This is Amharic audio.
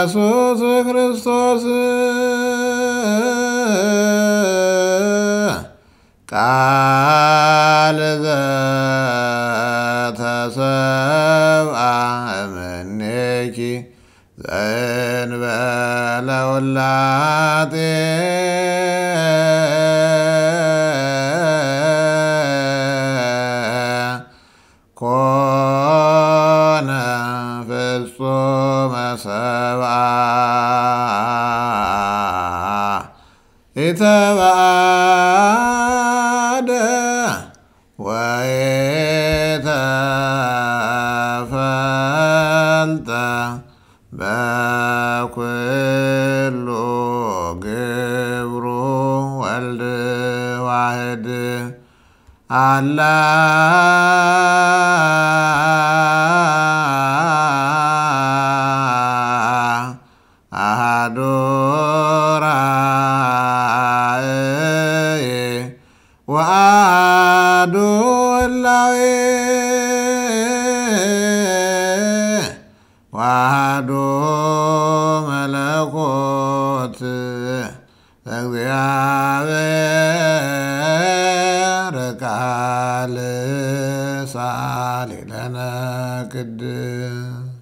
ኢየሱስ ክርስቶስ። ቃል ዘተሰብአ እምኔኪ ዘእንበለ ውላጤ ኢተባአደ ወይተፈልጠ በኩሉ ግብሩ ወልድ ዋህድ አላ ወአሐዱ እላዌ ወአሐዱ መለኮት እግዚአብሔር ቃል ሳሊለነ ቅድስ